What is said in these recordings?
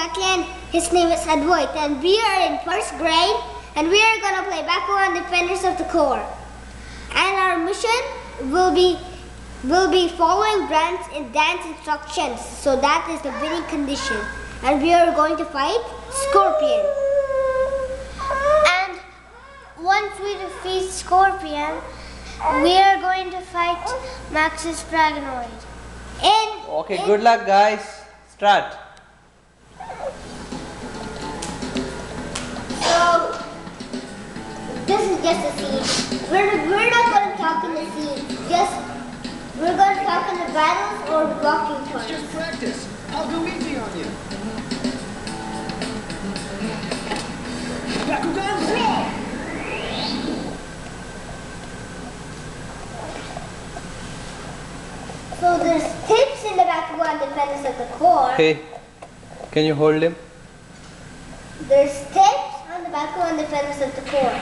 His name is Advait, and we are in first grade, and we are gonna play Bakugan Defenders of the Core. And our mission will be will be following Brand's in dance instructions. So that is the winning condition. And we are going to fight Scorpion. And once we defeat Scorpion, we are going to fight Maxus Dragonoid. In Okay, in- good luck, guys. Start. Just a scene. We're we're not gonna talk in the scene. Just we're gonna talk in the battles or blocking It's parts. just practice. I'll go easy on you. Bakugan Brawl! So there's tips in the Bakugan Defenders of the Core. Hey, can you hold him? There's tips on the Bakugan Defenders of the Core.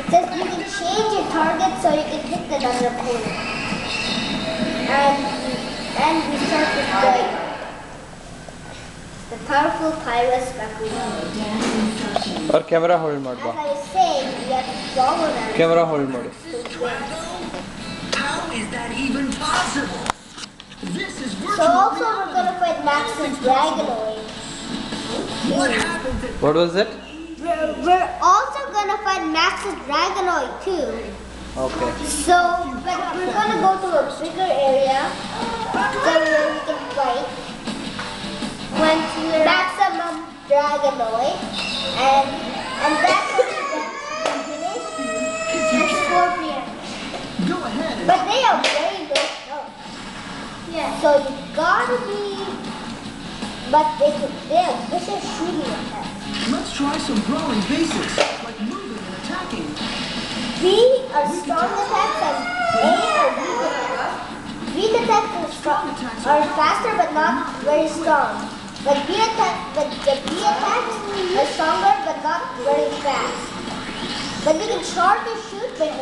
It says you can change your target so you can hit the other corner. And and we start with the, the powerful pyro speculum. Or camera hold mode. As I was saying, we have to follow them. Camera hold mode. How is that even possible? This is so also we're gonna fight Max and Dragonoid. What happened? What was it? We're, we're also gonna fight Maxus Dragonoid too. Okay. So, but we're gonna go to a bigger area so where we can fight Once we're maximum Dragonoid and and that's when we can finish and Scorpion. Go ahead But they are very low yeah. So you gotta be but they can they have vicious shooting attacks. let's try some brawling basics, are strong attacks and A are weak attacks. Weak attacks are, faster but not very strong. But B attack, but the B attacks are stronger but not very fast. But you can charge or shoot, but